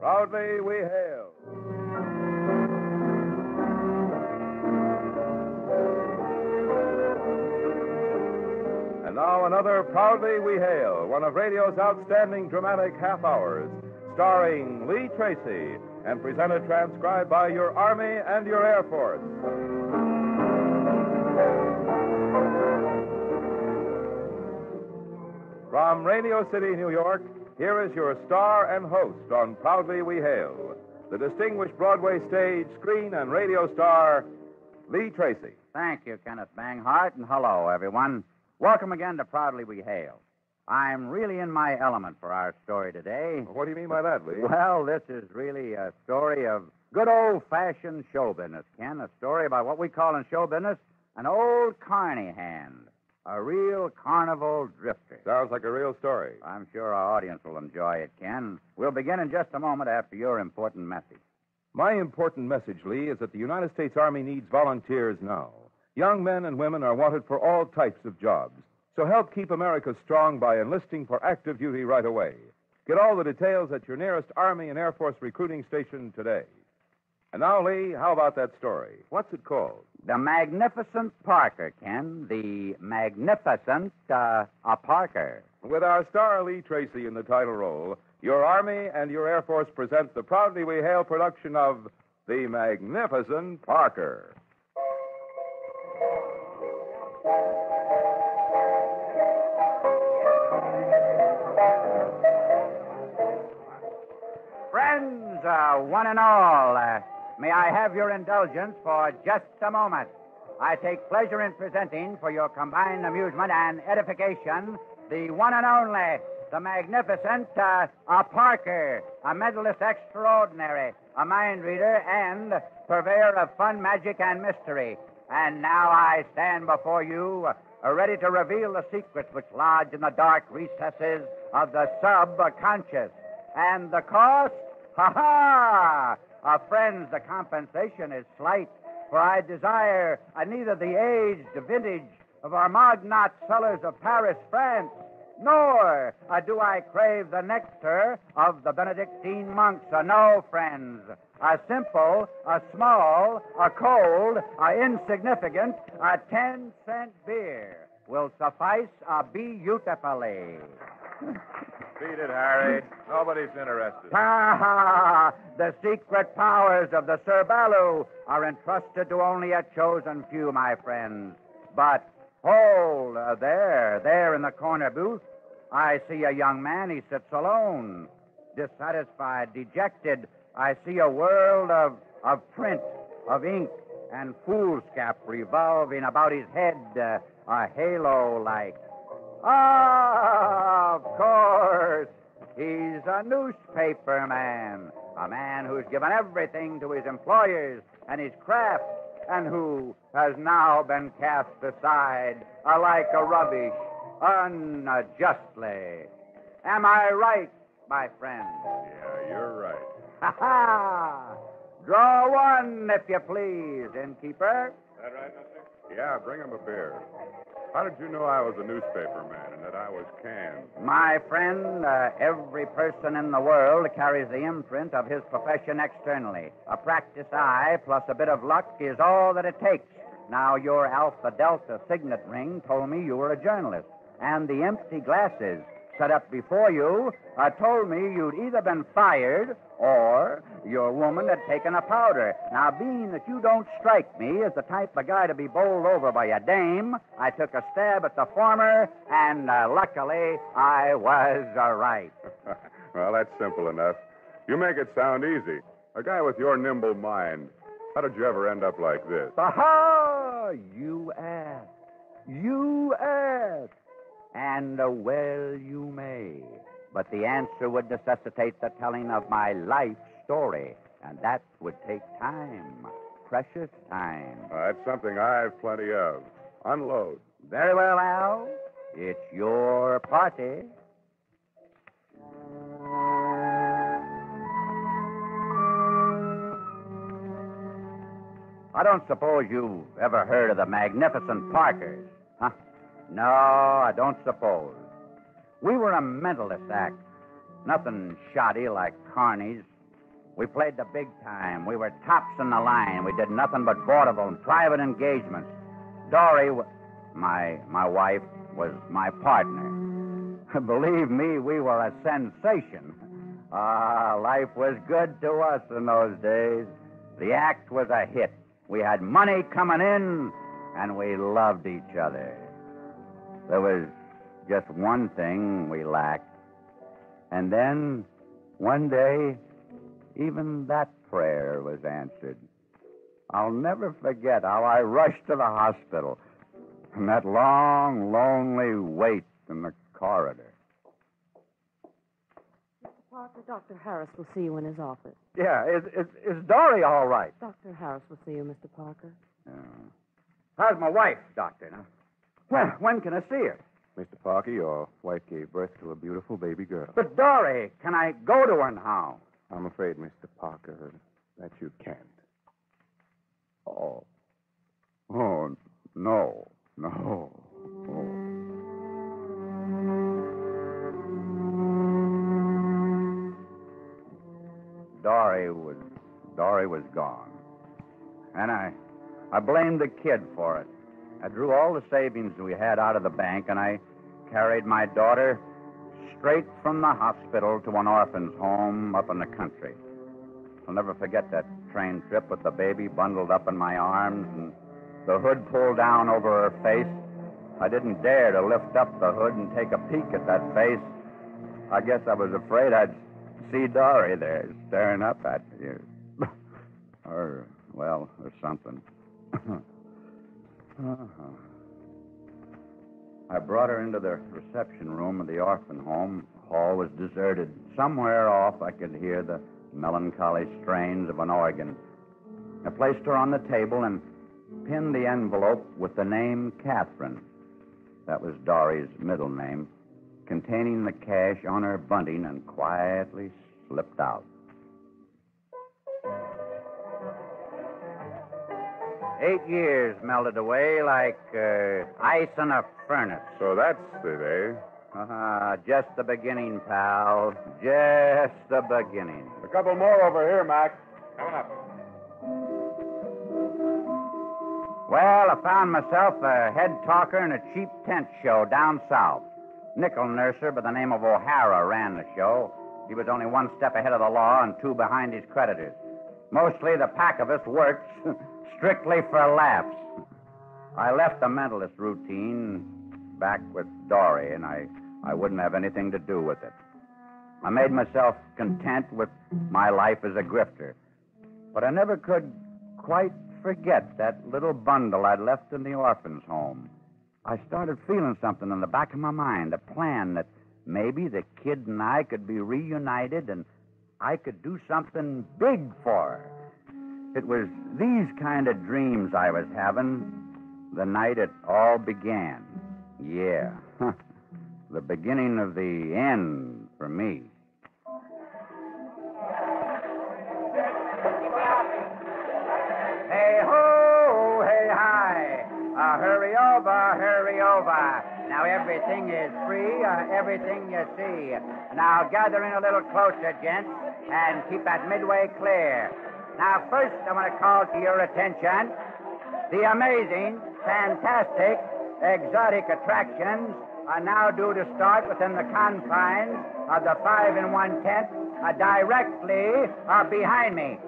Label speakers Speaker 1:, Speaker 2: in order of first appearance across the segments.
Speaker 1: Proudly we hail. And now another Proudly We Hail, one of radio's outstanding dramatic half hours, starring Lee Tracy and presented transcribed by your Army and your Air Force. From Radio City, New York, here is your star and host on Proudly We Hail, the distinguished Broadway stage, screen, and radio star, Lee Tracy.
Speaker 2: Thank you, Kenneth Banghart, and hello, everyone. Welcome again to Proudly We Hail. I'm really in my element for our story today.
Speaker 1: What do you mean by that, Lee?
Speaker 2: Well, this is really a story of good old fashioned show business, Ken. A story about what we call in show business an old carny hand, a real carnival drifter.
Speaker 1: Sounds like a real story.
Speaker 2: I'm sure our audience will enjoy it, Ken. We'll begin in just a moment after your important message.
Speaker 1: My important message, Lee, is that the United States Army needs volunteers now. Young men and women are wanted for all types of jobs. So help keep America strong by enlisting for active duty right away. Get all the details at your nearest Army and Air Force recruiting station today. And now, Lee, how about that story? What's it called?
Speaker 2: The Magnificent Parker, Ken. The Magnificent uh, a Parker.
Speaker 1: With our star Lee Tracy in the title role, your Army and your Air Force present the proudly we hail production of The Magnificent Parker.
Speaker 2: Friends, uh, one and all, uh, may I have your indulgence for just a moment? I take pleasure in presenting, for your combined amusement and edification, the one and only, the magnificent uh, a Parker, a mentalist extraordinary, a mind reader, and purveyor of fun, magic, and mystery. And now I stand before you, uh, ready to reveal the secrets which lodge in the dark recesses of the subconscious. And the cost? Ha ha! Uh, friends, the compensation is slight, for I desire uh, neither the aged vintage of our Magnat cellars of Paris, France, nor uh, do I crave the nectar of the Benedictine monks. Uh, no, friends. A simple, a small, a cold, a insignificant, a ten cent beer will suffice uh, beautifully.
Speaker 1: Beat it, Harry. Nobody's interested.
Speaker 2: Ha ha! The secret powers of the Sir Balu are entrusted to only a chosen few, my friends. But hold, uh, there, there in the corner booth, I see a young man. He sits alone, dissatisfied, dejected. I see a world of, of print, of ink, and foolscap revolving about his head, uh, a halo like. Ah, of course. He's a newspaper man. A man who's given everything to his employers and his craft, and who has now been cast aside uh, like a rubbish unjustly. Am I right, my friend?
Speaker 1: Yeah, you're right.
Speaker 2: Ha ha! Draw one, if you please, innkeeper.
Speaker 3: Is That right, mister? Yeah, bring him a beer. How did you know I was a newspaper man and that I was canned?
Speaker 2: My friend, uh, every person in the world carries the imprint of his profession externally. A practiced eye plus a bit of luck is all that it takes. Now, your Alpha Delta signet ring told me you were a journalist, and the empty glasses set up before you uh, told me you'd either been fired or your woman had taken a powder. Now, being that you don't strike me as the type of guy to be bowled over by a dame, I took a stab at the former, and uh, luckily I was uh, right.
Speaker 3: well, that's simple enough. You make it sound easy. A guy with your nimble mind. How did you ever end up like this?
Speaker 2: Aha! You ask. You ask. And uh, well you may. But the answer would necessitate the telling of my life story, and that would take time. Precious time.
Speaker 3: Uh, that's something I've plenty of. Unload.
Speaker 2: Very well, Al. It's your party. I don't suppose you've ever heard of the Magnificent Parkers? No, I don't suppose. We were a mentalist act. Nothing shoddy like carnies, We played the big time. We were tops in the line. We did nothing but vaudeville and private engagements. Dory, my my wife, was my partner. Believe me, we were a sensation. Ah, life was good to us in those days. The act was a hit. We had money coming in, and we loved each other. There was just one thing we lacked. And then, one day, even that prayer was answered. I'll never forget how I rushed to the hospital and that long, lonely wait in the corridor.
Speaker 4: Mr. Parker, Dr. Harris will see you in his office.
Speaker 5: Yeah, is, is, is Dory all right?
Speaker 4: Dr. Harris will see you, Mr. Parker.
Speaker 2: Yeah. How's my wife, Doctor? Now, when, when can I see her?
Speaker 5: Mr. Parker, your wife gave birth to a beautiful baby girl.
Speaker 2: But, Dory, can I go to her now?
Speaker 5: I'm afraid, Mr. Parker, that you can't.
Speaker 2: Oh. Oh, no. No. Oh. Dory was Dory was gone. And I I blamed the kid for it. I drew all the savings we had out of the bank and I carried my daughter straight from the hospital to an orphan's home up in the country. I'll never forget that train trip with the baby bundled up in my arms and the hood pulled down over her face. I didn't dare to lift up the hood and take a peek at that face. I guess I was afraid I'd see Dory there staring up at me. or, well, or something. uh-huh. I brought her into the reception room of the orphan home. The Hall was deserted. Somewhere off, I could hear the melancholy strains of an organ. I placed her on the table and pinned the envelope with the name Catherine. That was Dory's middle name, containing the cash on her bunting, and quietly slipped out. Eight years melted away like uh, ice in a furnace.
Speaker 3: So that's it, eh?
Speaker 2: Ah, just the beginning, pal. Just the beginning.
Speaker 3: A couple more over here, Mac. Coming up.
Speaker 2: Well, I found myself a head talker in a cheap tent show down south. Nickel nurser by the name of O'Hara ran the show. He was only one step ahead of the law and two behind his creditors. Mostly the pack of us worked strictly for laughs. I left the mentalist routine back with Dory, and I, I wouldn't have anything to do with it. I made myself content with my life as a grifter. But I never could quite forget that little bundle I'd left in the orphan's home. I started feeling something in the back of my mind, a plan that maybe the kid and I could be reunited and I could do something big for her. It was these kind of dreams I was having the night it all began. Yeah, the beginning of the end for me. Hey ho, hey hi. Uh, hurry over, hurry over. Now everything is free, uh, everything you see. Now gather in a little closer, gents, and keep that midway clear. Now first I want to call to your attention the amazing, fantastic, exotic attractions are now due to start within the confines of the five in one tent uh, directly uh, behind me.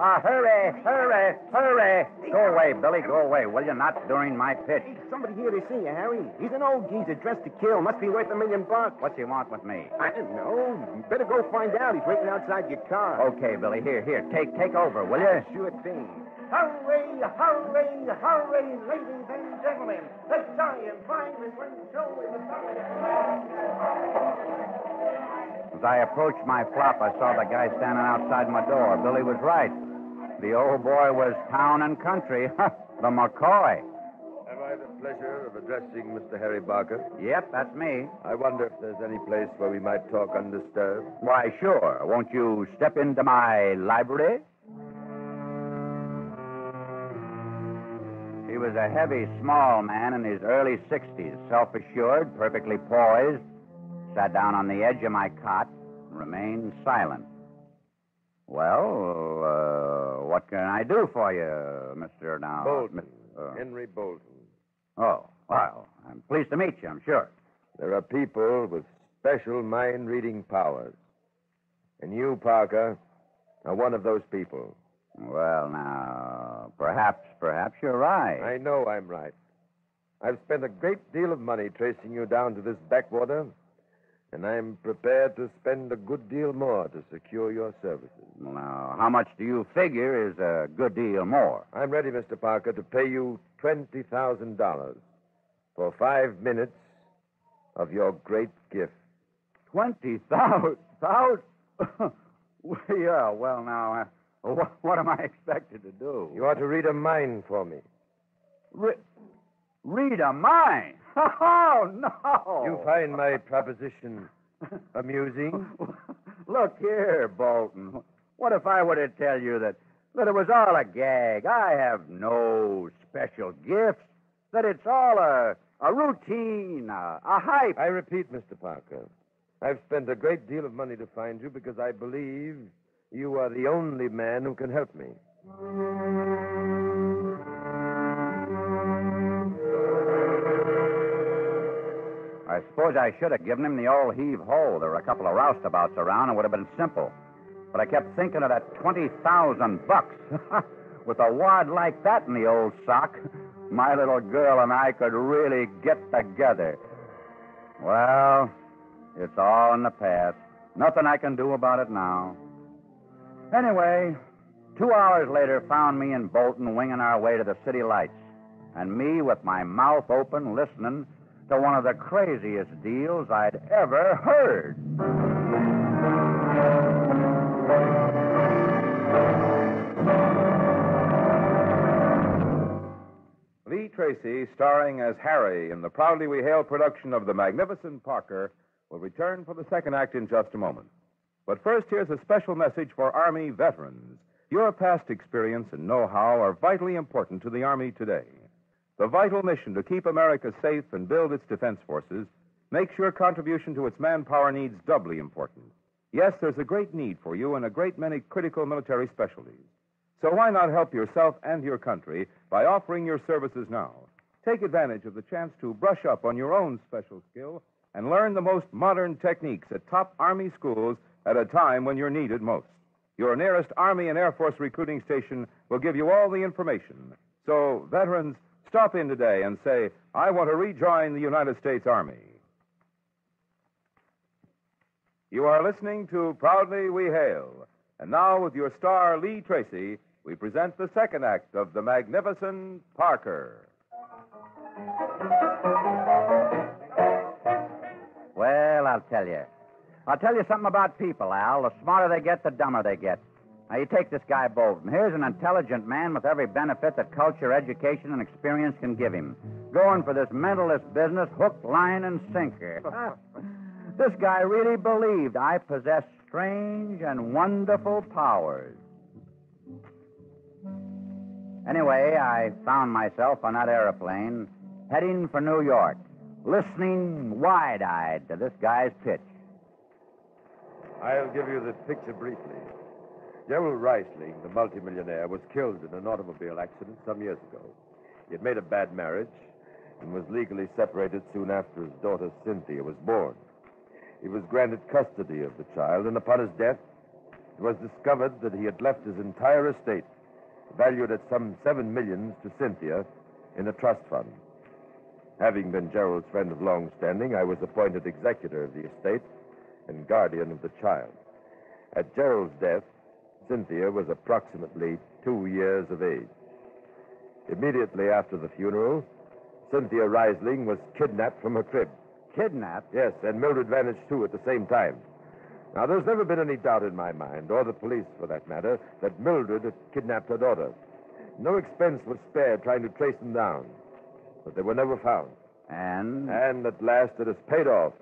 Speaker 2: Uh, hurry, hurry, hurry. Go away, Billy. Go away, will you? Not during my pitch.
Speaker 6: Somebody here to see you, Harry. He's an old geezer dressed to kill. Must be worth a million bucks.
Speaker 2: What's he want with me?
Speaker 6: I don't know. You better go find out. He's waiting outside your car.
Speaker 2: Okay, Billy. Here, here. Take, take over, will you?
Speaker 6: Sure thing.
Speaker 7: Hurry, hurry, hurry, ladies and gentlemen. The giant five in one show is
Speaker 2: As I approached my flop, I saw the guy standing outside my door. Billy was right. The old boy was town and country. the McCoy.
Speaker 8: Have I the pleasure of addressing Mr. Harry Barker?
Speaker 2: Yep, that's me.
Speaker 8: I wonder if there's any place where we might talk undisturbed.
Speaker 2: Why, sure. Won't you step into my library? He was a heavy, small man in his early 60s, self assured, perfectly poised, sat down on the edge of my cot, and remained silent. Well, uh, what can I do for you, Mr. Now?
Speaker 8: Bolton.
Speaker 2: Miss- uh,
Speaker 8: Henry Bolton.
Speaker 2: oh, well, I'm pleased to meet you, I'm sure.
Speaker 8: There are people with special mind reading powers. And you, Parker, are one of those people.
Speaker 2: Well, now, perhaps, perhaps you're right.
Speaker 8: I know I'm right. I've spent a great deal of money tracing you down to this backwater, and I'm prepared to spend a good deal more to secure your services.
Speaker 2: Now, how much do you figure is a good deal more?
Speaker 8: I'm ready, Mr. Parker, to pay you $20,000 for five minutes of your great gift.
Speaker 2: Twenty thousand? Thousand? yeah, well, now, uh, what, what am I expected to do?
Speaker 8: You ought to read a mind for me.
Speaker 2: Re- read a mind? Oh, no.
Speaker 8: You find my proposition amusing?
Speaker 2: Look here, Bolton. What if I were to tell you that, that it was all a gag? I have no special gifts. That it's all a, a routine, a, a hype.
Speaker 8: I repeat, Mr. Parker, I've spent a great deal of money to find you because I believe you are the only man who can help me.
Speaker 2: I suppose I should have given him the old heave ho. There were a couple of roustabouts around. It would have been simple. But I kept thinking of that 20,000 bucks. With a wad like that in the old sock, my little girl and I could really get together. Well, it's all in the past. Nothing I can do about it now. Anyway, two hours later found me and Bolton winging our way to the city lights, and me with my mouth open listening to one of the craziest deals I'd ever heard.
Speaker 1: Lee Tracy, starring as Harry in the proudly we hail production of The Magnificent Parker, will return for the second act in just a moment. But first, here's a special message for Army veterans. Your past experience and know how are vitally important to the Army today. The vital mission to keep America safe and build its defense forces makes your contribution to its manpower needs doubly important. Yes, there's a great need for you in a great many critical military specialties. So why not help yourself and your country by offering your services now? Take advantage of the chance to brush up on your own special skill and learn the most modern techniques at top Army schools at a time when you're needed most. Your nearest Army and Air Force recruiting station will give you all the information. So, veterans, stop in today and say, I want to rejoin the United States Army. You are listening to Proudly We Hail. And now, with your star, Lee Tracy, we present the second act of The Magnificent Parker.
Speaker 2: Well, I'll tell you. I'll tell you something about people, Al. The smarter they get, the dumber they get. Now, you take this guy Bolton. Here's an intelligent man with every benefit that culture, education, and experience can give him. Going for this mentalist business, hook, line, and sinker. this guy really believed I possessed strange and wonderful powers. Anyway, I found myself on that airplane heading for New York, listening wide eyed to this guy's pitch.
Speaker 8: I'll give you the picture briefly. Gerald Reisling, the multimillionaire, was killed in an automobile accident some years ago. He had made a bad marriage and was legally separated soon after his daughter Cynthia was born. He was granted custody of the child, and upon his death, it was discovered that he had left his entire estate, valued at some seven millions, to Cynthia in a trust fund. Having been Gerald's friend of long standing, I was appointed executor of the estate and guardian of the child. At Gerald's death, Cynthia was approximately two years of age. Immediately after the funeral, Cynthia Reisling was kidnapped from her crib.
Speaker 2: Kidnapped?
Speaker 8: Yes, and Mildred vanished too at the same time. Now, there's never been any doubt in my mind, or the police for that matter, that Mildred had kidnapped her daughter. No expense was spared trying to trace them down, but they were never found.
Speaker 2: And?
Speaker 8: And at last it has paid off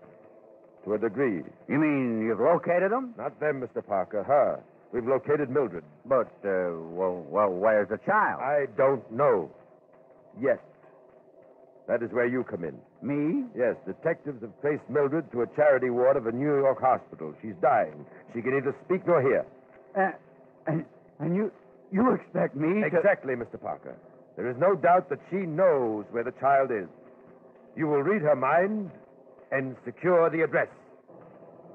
Speaker 8: to a degree.
Speaker 2: You mean you've located them?
Speaker 8: Not them, Mr. Parker, her. We've located Mildred.
Speaker 2: But, uh, well, well, where's the child?
Speaker 8: I don't know. Yet. That is where you come in.
Speaker 2: Me?
Speaker 8: Yes, detectives have traced Mildred to a charity ward of a New York hospital. She's dying. She can neither speak nor hear.
Speaker 2: Uh, And, and you, you expect me to...
Speaker 8: Exactly, Mr. Parker. There is no doubt that she knows where the child is. You will read her mind and secure the address.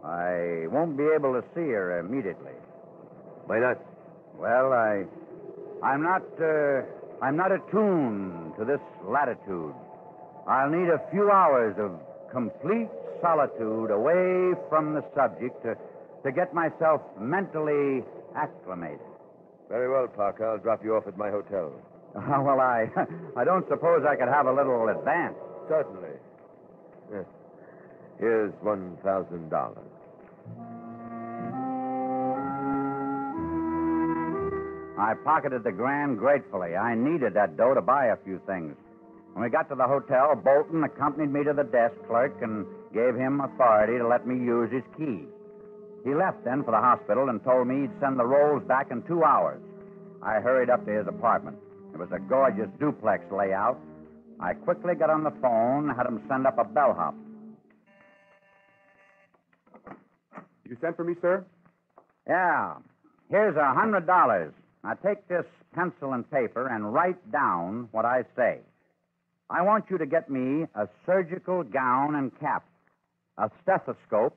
Speaker 2: I won't be able to see her immediately.
Speaker 8: Why not?
Speaker 2: Well, I, I'm not, uh, I'm not attuned to this latitude. I'll need a few hours of complete solitude away from the subject to, to get myself mentally acclimated.
Speaker 8: Very well, Parker. I'll drop you off at my hotel.
Speaker 2: Uh, well, I, I don't suppose I could have a little advance.
Speaker 8: Certainly. Yes. Here's $1,000.
Speaker 2: I pocketed the grand gratefully. I needed that dough to buy a few things. When we got to the hotel, Bolton accompanied me to the desk clerk and gave him authority to let me use his key. He left then for the hospital and told me he'd send the rolls back in two hours. I hurried up to his apartment. It was a gorgeous duplex layout. I quickly got on the phone, and had him send up a bellhop.
Speaker 3: You sent for me, sir?
Speaker 2: Yeah. Here's a hundred dollars. Now take this pencil and paper and write down what I say. I want you to get me a surgical gown and cap, a stethoscope,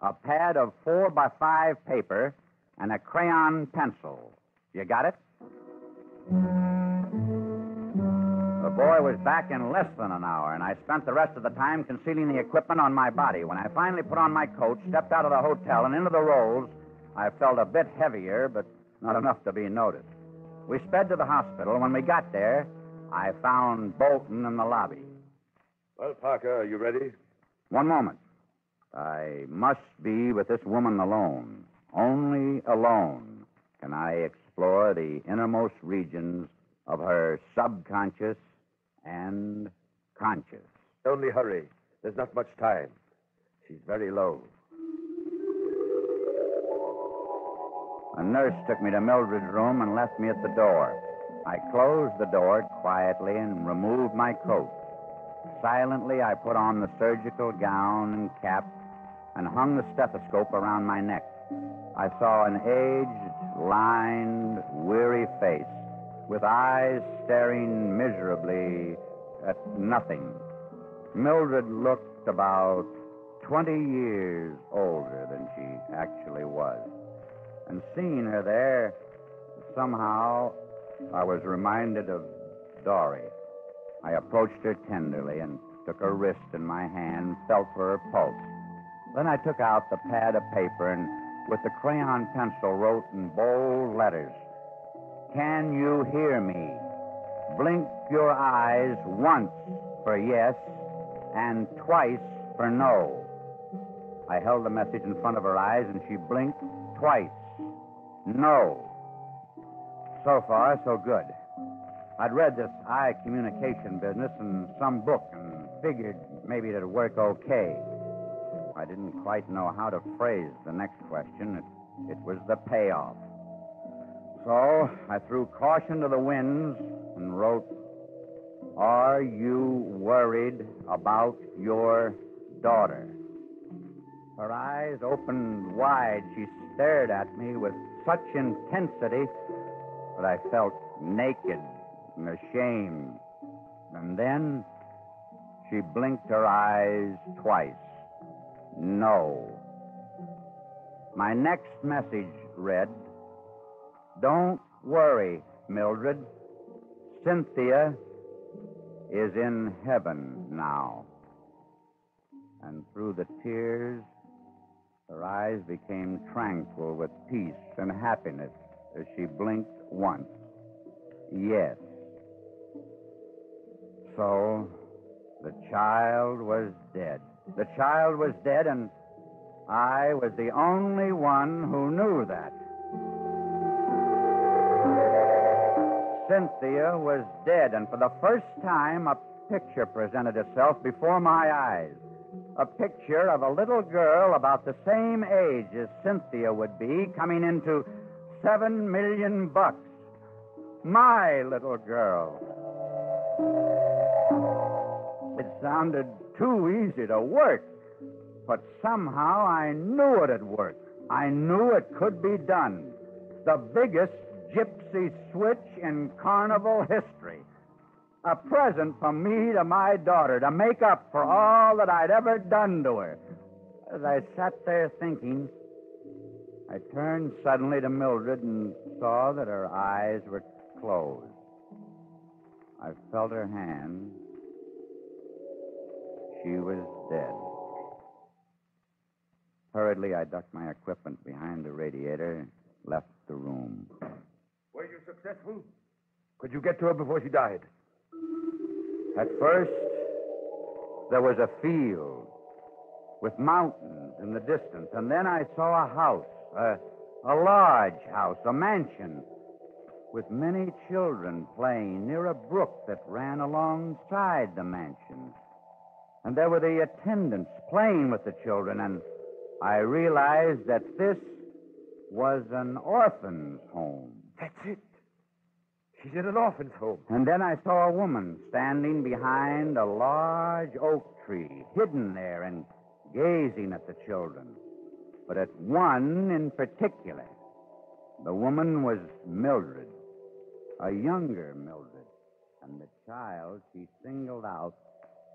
Speaker 2: a pad of four by five paper, and a crayon pencil. You got it? The boy was back in less than an hour, and I spent the rest of the time concealing the equipment on my body. When I finally put on my coat, stepped out of the hotel, and into the rolls, I felt a bit heavier, but not enough to be noticed. We sped to the hospital. When we got there, I found Bolton in the lobby.
Speaker 8: Well, Parker, are you ready?
Speaker 2: One moment. I must be with this woman alone. Only alone can I explore the innermost regions of her subconscious and conscious.
Speaker 8: Only hurry. There's not much time. She's very low.
Speaker 2: A nurse took me to Mildred's room and left me at the door. I closed the door quietly and removed my coat. Silently, I put on the surgical gown and cap and hung the stethoscope around my neck. I saw an aged, lined, weary face with eyes staring miserably at nothing. Mildred looked about 20 years older than she actually was. And seeing her there, somehow I was reminded of Dory. I approached her tenderly and took her wrist in my hand, felt for her pulse. Then I took out the pad of paper and, with the crayon pencil, wrote in bold letters Can you hear me? Blink your eyes once for yes and twice for no. I held the message in front of her eyes and she blinked twice. No. So far, so good. I'd read this eye communication business in some book and figured maybe it'd work okay. I didn't quite know how to phrase the next question. It, it was the payoff. So I threw caution to the winds and wrote, Are you worried about your daughter? Her eyes opened wide. She stared at me with such intensity that I felt naked and ashamed. And then she blinked her eyes twice. No. My next message read Don't worry, Mildred. Cynthia is in heaven now. And through the tears, her eyes became tranquil with peace and happiness as she blinked once. Yes. So the child was dead. The child was dead, and I was the only one who knew that. Cynthia was dead, and for the first time, a picture presented itself before my eyes. A picture of a little girl about the same age as Cynthia would be, coming into seven million bucks. My little girl. It sounded too easy to work, but somehow I knew it'd work. I knew it could be done. the biggest gypsy switch in carnival history. A present from me to my daughter to make up for all that I'd ever done to her. As I sat there thinking, I turned suddenly to Mildred and saw that her eyes were closed. I felt her hand. She was dead. Hurriedly, I ducked my equipment behind the radiator, left the room.
Speaker 8: Were you successful? Could you get to her before she died?
Speaker 2: At first, there was a field with mountains in the distance, and then I saw a house, a, a large house, a mansion, with many children playing near a brook that ran alongside the mansion. And there were the attendants playing with the children, and I realized that this was an orphan's home.
Speaker 8: That's it. She's in an orphan's home.
Speaker 2: And then I saw a woman standing behind a large oak tree, hidden there and gazing at the children. But at one in particular. The woman was Mildred, a younger Mildred. And the child she singled out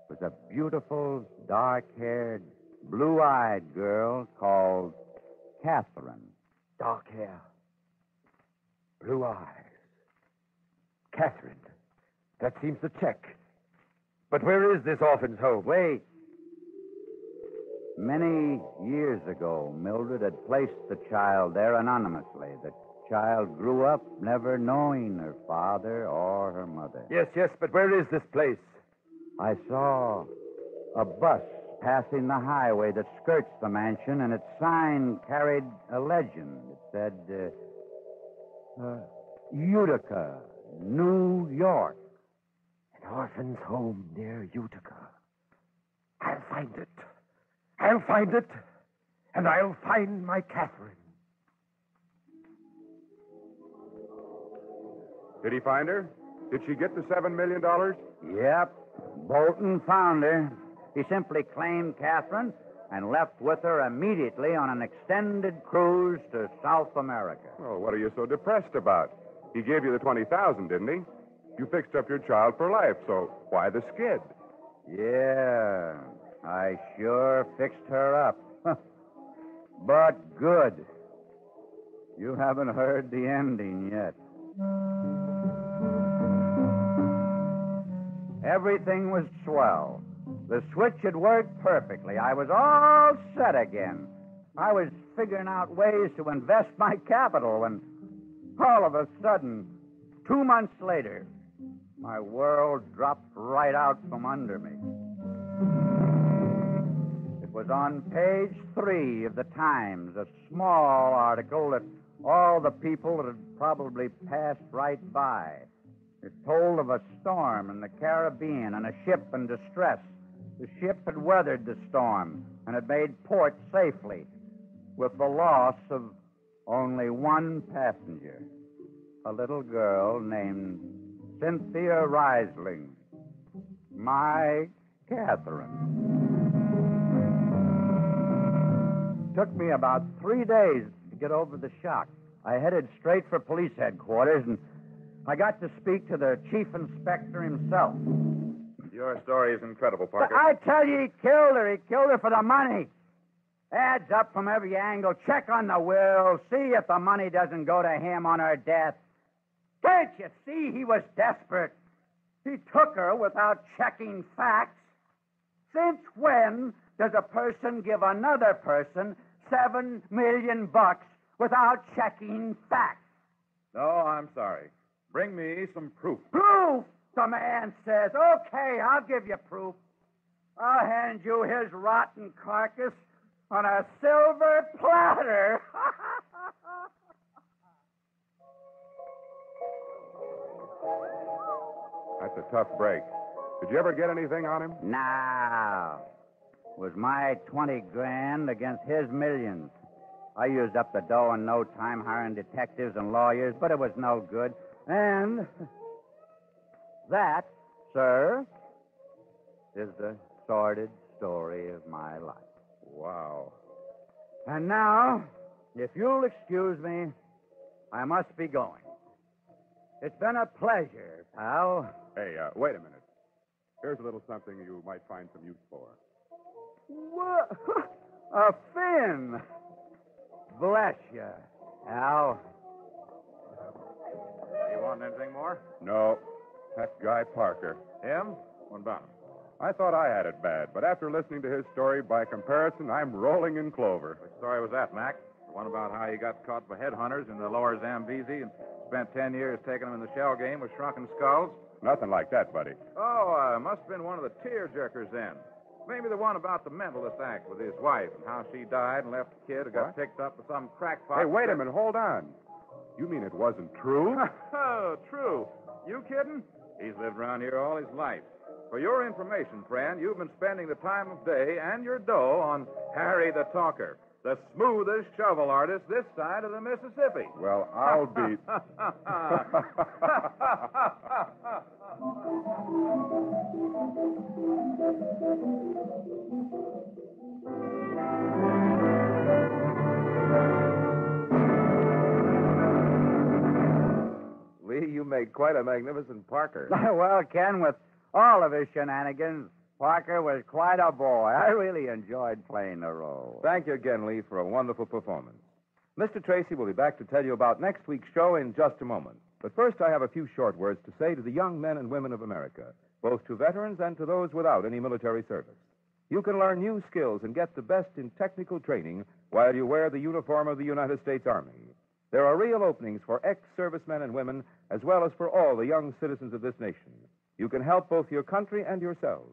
Speaker 2: was a beautiful, dark haired, blue eyed girl called Catherine.
Speaker 8: Dark hair. Blue eyes. Catherine. That seems to check. But where is this orphan's home?
Speaker 2: Wait. Many years ago, Mildred had placed the child there anonymously. The child grew up never knowing her father or her mother.
Speaker 8: Yes, yes, but where is this place?
Speaker 2: I saw a bus passing the highway that skirts the mansion, and its sign carried a legend. It said, uh, uh, Utica, New York.
Speaker 8: An orphan's home near Utica. I'll find it. I'll find it. And I'll find my Catherine.
Speaker 3: Did he find her? Did she get the seven million dollars?
Speaker 2: Yep. Bolton found her. He simply claimed Catherine and left with her immediately on an extended cruise to South America.
Speaker 3: Well, what are you so depressed about? He gave you the twenty thousand, didn't he? You fixed up your child for life, so why the skid?
Speaker 2: Yeah, I sure fixed her up. but good. You haven't heard the ending yet. Everything was swell. The switch had worked perfectly. I was all set again. I was figuring out ways to invest my capital when all of a sudden, two months later, my world dropped right out from under me. It was on page three of the Times, a small article that all the people had probably passed right by. It told of a storm in the Caribbean and a ship in distress. The ship had weathered the storm and had made port safely, with the loss of only one passenger, a little girl named Cynthia Reisling, my Catherine. Took me about three days to get over the shock. I headed straight for police headquarters and I got to speak to the chief inspector himself.
Speaker 3: Your story is incredible, Parker.
Speaker 2: But I tell you, he killed her. He killed her for the money. Adds up from every angle. Check on the will. See if the money doesn't go to him on her death. Can't you see he was desperate? He took her without checking facts. Since when does a person give another person seven million bucks without checking facts?
Speaker 3: No, I'm sorry. Bring me some proof.
Speaker 2: Proof, the man says. Okay, I'll give you proof. I'll hand you his rotten carcass on a silver platter.
Speaker 3: That's a tough break. Did you ever get anything on him?
Speaker 2: now, was my 20 grand against his millions. I used up the dough in no time hiring detectives and lawyers, but it was no good. And that, sir, is the sordid story of my life.
Speaker 3: Wow.
Speaker 2: And now, if you'll excuse me, I must be going. It's been a pleasure, pal.
Speaker 3: Hey, uh, wait a minute. Here's a little something you might find some use for.
Speaker 2: What? A fin. Bless you, Al.
Speaker 9: You want anything more?
Speaker 3: No, that's Guy Parker.
Speaker 9: Him? About him?
Speaker 3: I thought I had it bad, but after listening to his story, by comparison, I'm rolling in clover.
Speaker 9: Which story was that, Mac? The one about how he got caught by headhunters in the lower Zambezi and spent ten years taking them in the shell game with shrunken skulls?
Speaker 3: Nothing like that, buddy.
Speaker 9: Oh, uh, must have been one of the tear jerkers then. Maybe the one about the mentalist act with his wife and how she died and left the kid who got
Speaker 3: What?
Speaker 9: picked up with some crackpot.
Speaker 3: Hey, wait a minute. Hold on. You mean it wasn't true?
Speaker 9: oh, true. You kidding? He's lived around here all his life. For your information, friend, you've been spending the time of day and your dough on Harry the Talker, the smoothest shovel artist this side of the Mississippi.
Speaker 3: well, I'll be.
Speaker 5: Lee, you make quite a magnificent Parker.
Speaker 2: well, Ken, with all of his shenanigans, Parker was quite a boy. I really enjoyed playing the role.
Speaker 1: Thank you again, Lee, for a wonderful performance. Mr. Tracy will be back to tell you about next week's show in just a moment. But first, I have a few short words to say to the young men and women of America, both to veterans and to those without any military service. You can learn new skills and get the best in technical training while you wear the uniform of the United States Army. There are real openings for ex servicemen and women, as well as for all the young citizens of this nation. You can help both your country and yourselves.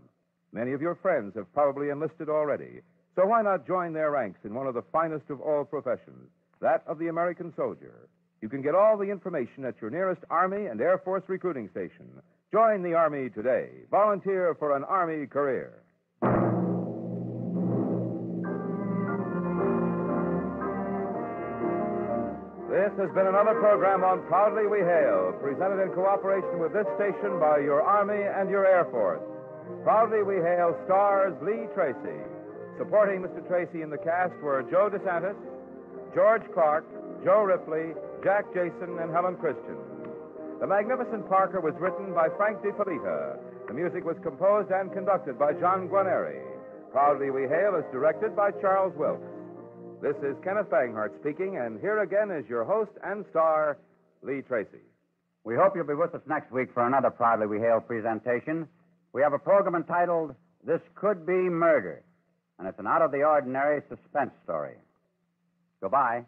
Speaker 1: Many of your friends have probably enlisted already, so why not join their ranks in one of the finest of all professions, that of the American soldier? You can get all the information at your nearest Army and Air Force recruiting station. Join the Army today. Volunteer for an Army career. This has been another program on Proudly We Hail, presented in cooperation with this station by your Army and your Air Force. Proudly We Hail stars Lee Tracy. Supporting Mr. Tracy in the cast were Joe DeSantis, George Clark, Joe Ripley, Jack Jason, and Helen Christian. The Magnificent Parker was written by Frank De Felitta. The music was composed and conducted by John Guarneri. Proudly We Hail is directed by Charles Wilkes. This is Kenneth Banghart speaking, and here again is your host and star, Lee Tracy.
Speaker 2: We hope you'll be with us next week for another Proudly We Hail presentation. We have a program entitled This Could Be Murder, and it's an out of the ordinary suspense story. Goodbye.